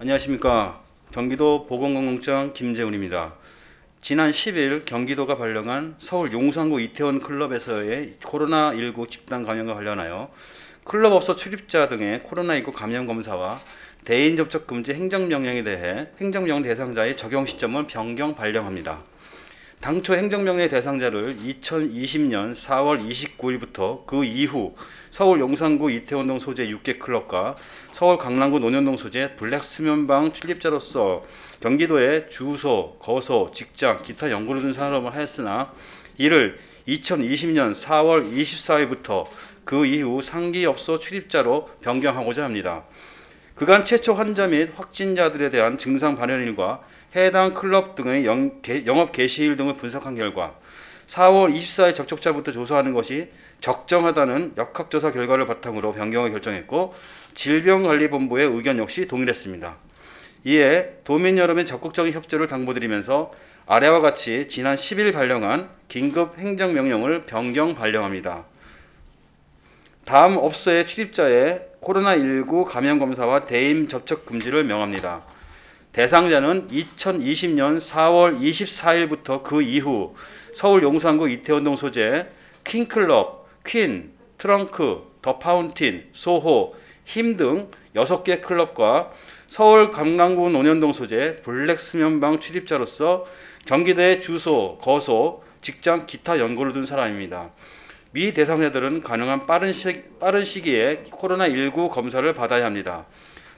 안녕하십니까. 경기도 보건공공청 김재훈입니다. 지난 10일 경기도가 발령한 서울 용산구 이태원 클럽에서의 코로나19 집단 감염과 관련하여 클럽 업소 출입자 등의 코로나19 감염 검사와 대인 접촉 금지 행정명령에 대해 행정명 대상자의 적용 시점을 변경 발령합니다. 당초 행정명령 대상자를 2020년 4월 29일부터 그 이후 서울 용산구 이태원동 소재 6개 클럽과 서울 강남구 논현동 소재 블랙 수면방 출입자로서 경기도에 주소, 거소, 직장, 기타 연구를 둔 산업을 하였으나 이를 2020년 4월 24일부터 그 이후 상기업소 출입자로 변경하고자 합니다. 그간 최초 환자 및 확진자들에 대한 증상 발현일과 해당 클럽 등의 영, 개, 영업 개시일 등을 분석한 결과 4월 24일 접촉자부터 조사하는 것이 적정하다는 역학조사 결과를 바탕으로 변경을 결정했고 질병관리본부의 의견 역시 동일했습니다. 이에 도민 여러분의 적극적인 협조를 당부드리면서 아래와 같이 지난 10일 발령한 긴급 행정명령을 변경 발령합니다. 다음 업소의 출입자의 코로나19 감염 검사와 대임 접촉 금지를 명합니다. 대상자는 2020년 4월 24일부터 그 이후 서울 용산구 이태원동 소재 킹클럽, 퀸, 트렁크, 더 파운틴, 소호, 힘 등 6개 클럽과 서울 강남구 논현동 소재 블랙 수면방 출입자로서 경기도에 주소, 거소, 직장, 기타 연고를 둔 사람입니다. 위 대상자들은 가능한 빠른, 시, 빠른 시기에 코로나19 검사를 받아야 합니다.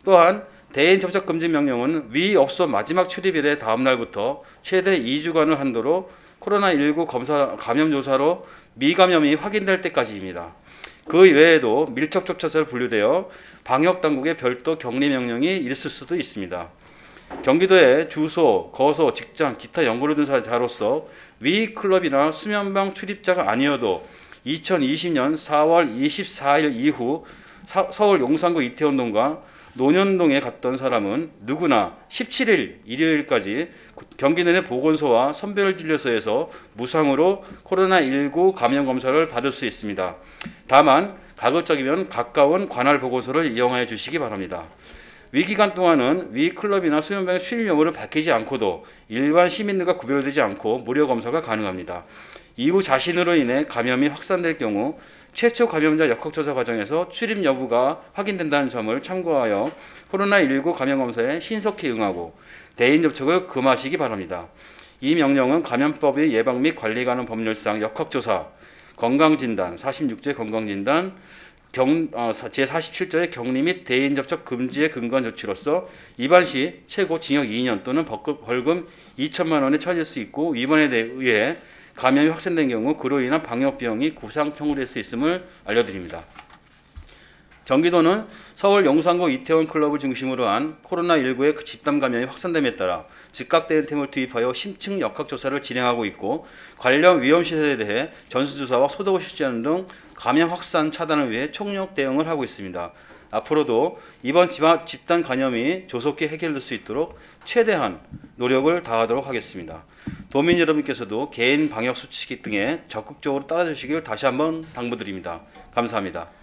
또한 대인 접촉 금지 명령은 위 업소 마지막 출입일의 다음 날부터 최대 2주간을 한도로 코로나19 검사 감염 조사로 미감염이 확인될 때까지입니다. 그 외에도 밀접 접촉자로 분류되어 방역 당국의 별도 격리 명령이 있을 수도 있습니다. 경기도의 주소, 거소, 직장, 기타 연구를 둔 자로서 위 클럽이나 수면방 출입자가 아니어도 2020년 4월 24일 이후 사, 서울 용산구 이태원동과 논현동에 갔던 사람은 누구나 17일 일요일까지 경기도내 보건소와 선별진료소에서 무상으로 코로나19 감염 검사를 받을 수 있습니다. 다만 가급적이면 가까운 관할 보건소를 이용하여 주시기 바랍니다. 위기간 동안은 위 클럽이나 수면병의 출입 여부를 밝히지 않고도 일반 시민들과 구별되지 않고 무료 검사가 가능합니다. 이후 자신으로 인해 감염이 확산될 경우 최초 감염자 역학조사 과정에서 출입 여부가 확인된다는 점을 참고하여 코로나19 감염 검사에 신속히 응하고 대인 접촉을 금하시기 바랍니다. 이 명령은 감염법의 예방 및 관리 관련 법률상 역학조사, 건강진단, 46제 건강진단, 경, 어, 제47조의 격리 및 대인 접촉 금지에 근거한 조치로서 위반 시 최고 징역 2년 또는 벌금 2천만 원에 처해질 수 있고 위반에 의해 감염이 확산된 경우 그로 인한 방역 비용이 구상 청구될 수 있음을 알려드립니다. 경기도는 서울 용산구 이태원 클럽을 중심으로 한 코로나19의 그 집단 감염이 확산됨에 따라 즉각 대응팀을 투입하여 심층 역학조사를 진행하고 있고 관련 위험시설에 대해 전수조사와 소독을 실시하는 등 감염 확산 차단을 위해 총력 대응을 하고 있습니다. 앞으로도 이번 집단 감염이 조속히 해결될 수 있도록 최대한 노력을 다하도록 하겠습니다. 도민 여러분께서도 개인 방역 수칙 등에 적극적으로 따라주시길 다시 한번 당부드립니다. 감사합니다.